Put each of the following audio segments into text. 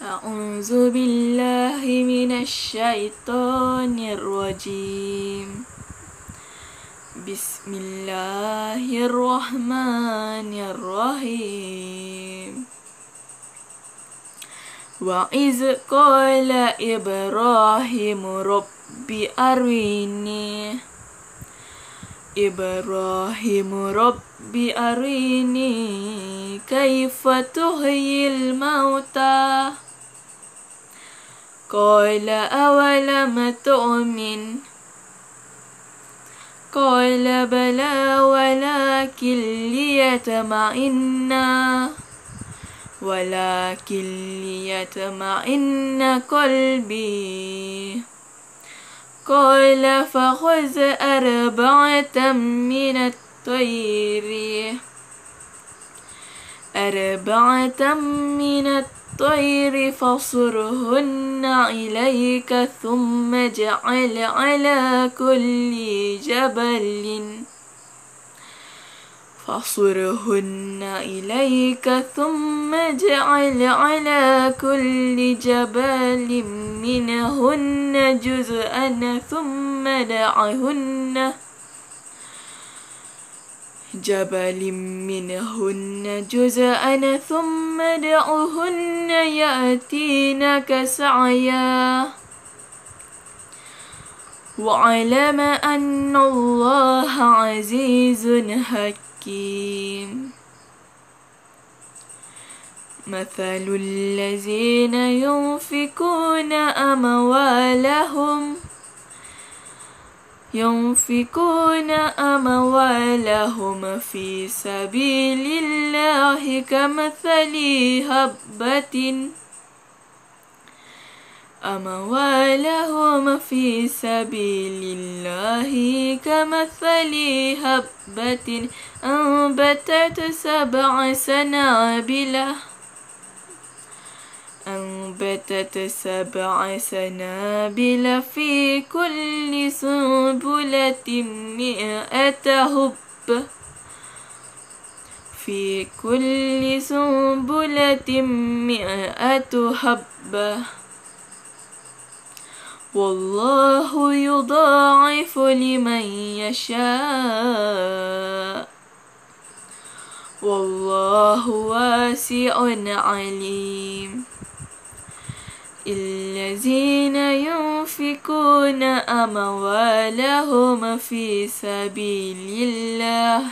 أعوذ بالله من الشيطان الرجيم. بسم الله الرحمن الرحيم. وإذ قال إبراهيم رب أريني إبراهيم رب أريني كيف تحيي الموتى؟ قال أولم تؤمن قال بلى ولكن ليتمعن ولكن ليتمعن قلبي. قال فخذ أربعة من الطير أربعة من الطير فصرهن إليك ثم اجعل على كل جبل فصرهن إليك ثم اجعل على كل جبل منهن جزءا ثم دعهن جبل منهن جزءا ثم دعهن يأتينك سعيا. واعلم أن الله عزيز حكيم. مثل الذين ينفقون أموالهم ينفقون أموالهم في سبيل الله كمثل هبة. أموالهم في سبيل الله كمثل هبة. أنبتت سبع سنابله أنبتت سبع سنابل في كل سنبلة مئة هب. في كل سنبلة مئة حبة والله يضاعف لمن يشاء. والله واسع عليم. الذين ينفقون أموالهم في سبيل الله.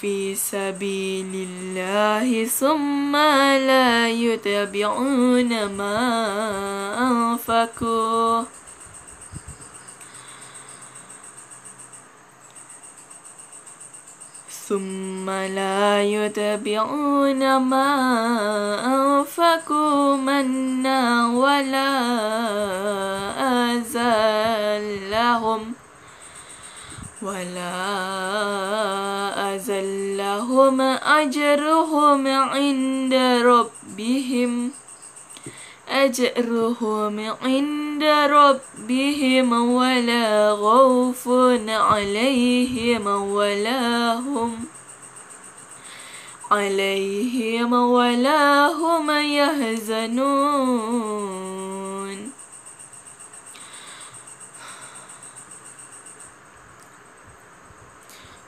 في سبيل الله ثم لا يتبعون ما أنفقوا. ثم لا يتبعون ما أنفقوا منا ولا أزلهم ولا أزلهم أجرهم عند ربهم أجرهم عند ربهم ولا خوف عليهم ولا هم عليهم ولا هم يحزنون.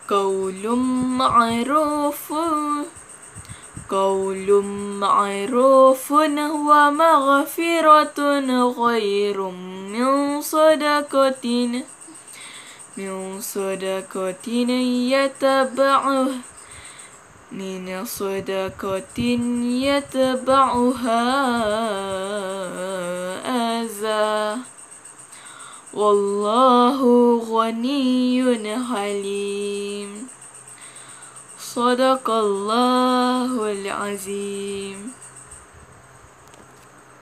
قول معروف قول معروف ومغفرة خير من صدقة من صدقة يتبعه من صدقة يتبعها أذى. والله غني حليم. صدق الله العظيم.